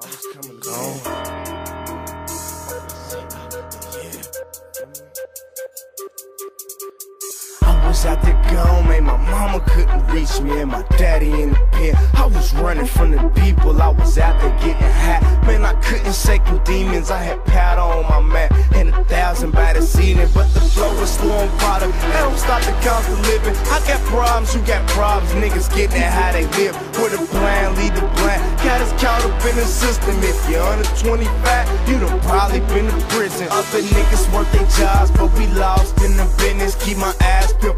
Gone. I was out the gun, man. My mama couldn't reach me, and my daddy in the pen. I was running from the people, I was out there getting hot. Man, I couldn't shake them demons, I had powder on my mat, and a thousand by the ceiling. But the flow was flowing water, and I'm stop the cost of living. I got problems, you got problems. Niggas getting it how they live. With a plan, lead the plan. Got us caught up in the system. If you're under 25, you done probably been to prison. Other niggas work their jobs, but we lost in the business. Keep my ass peeled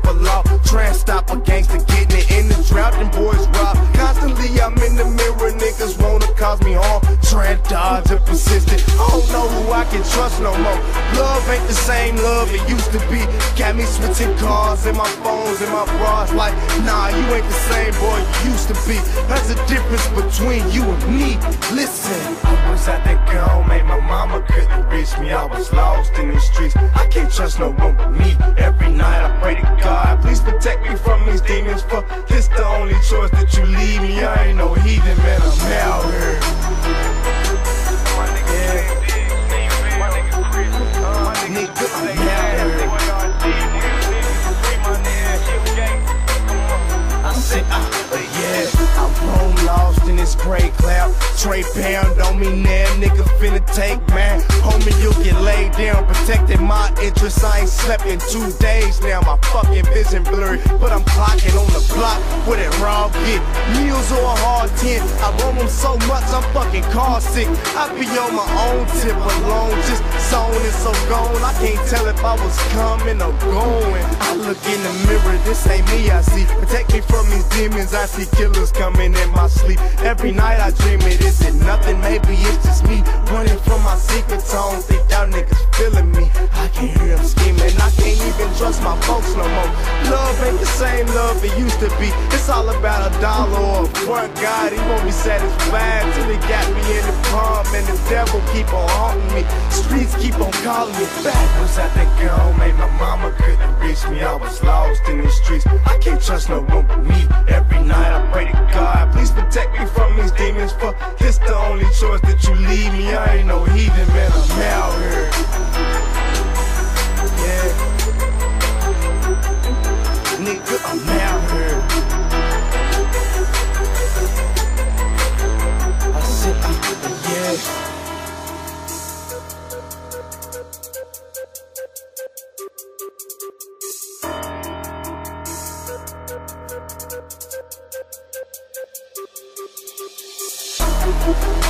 can trust no more. Love ain't the same love it used to be. Got me switching cars and my phones and my bras. Like, nah, you ain't the same boy you used to be. That's the difference between you and me. Listen, I was out there man. My mama couldn't reach me. I was lost in the streets. I can't trust no one but me. Every night I pray to God, please protect me from these demons. For this the only choice that you leave me. Said, ah, yeah, I roam lost in this gray cloud. Trey pound on me now, nigga finna take man. Homie, you get laid down, protecting my interests. I ain't slept in two days now. My fucking vision blurry, but I'm clocking on the block with it raw get. Meals or a hard tent. I roam them so much, I'm fucking car sick. I be on my own tip alone, just zoning so gone. I can't tell if I was coming or going. I look in the mirror, this ain't me I see. Protect me from these demons, I see killers coming in my sleep. Every night I dream it, is it nothing? Maybe no more. Love ain't the same love it used to be. It's all about a dollar or a front God. He won't be satisfied till he got me in the palm. And the devil keep on haunting me. Streets keep on calling me back. Was out there gone, man. My mama couldn't reach me. I was lost in the streets. I can't trust no one but me. Every night I pray to God, please protect me from these demons. For Thank